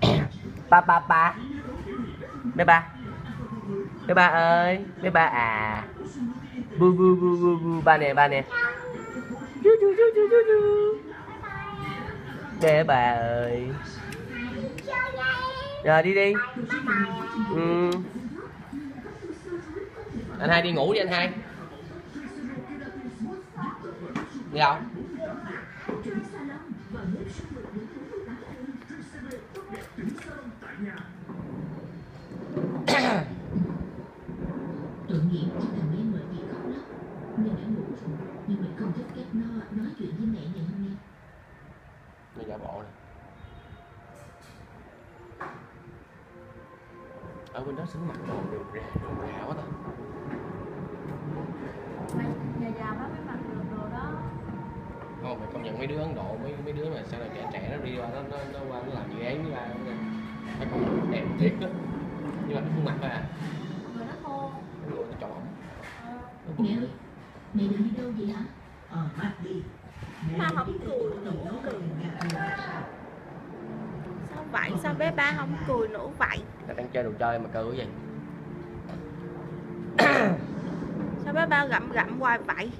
ba ba ba. Bé ba. Bé ba ơi. Bé ba à. Bu bu bu bu bu. Ba nè ba nè. Chú chú chú chú chú chú. Bé ba ơi. Rồi, đi đi. Ừ. anh hai đi ngủ đi, anh hai. Đi đâu Tội nghiệp cho thằng bé mệt bị khóc lắm Mình đã ngủ rồi. Nhưng mình không giúp phép nó nói chuyện với mẹ ngày hôm nay. Nó giả bộ này ở bên đó xính mặt đồ rườm rà rườm rà quá ta. Nhà già được đồ đó không? Phải công nhận mấy đứa ấn độ mấy mấy đứa mà sau này trẻ trẻ nó đi qua nó nó, nó qua nó làm dự án với ba phải công nhận đẹp thiệt đó nhưng mà nó không mặc thôi à. Người nó nó lụa nó trộm. Ờ, nó Mẹ bự ơi Mẹ định đi đâu vậy hả? Ờ, bắt đi. Ba không cười nụ cười. Sao? Vậy? Sao bé ba không cười nữa vậy? ta đang chơi đồ chơi mà cười cái gì Sao bé ba gặm gặm hoài vậy?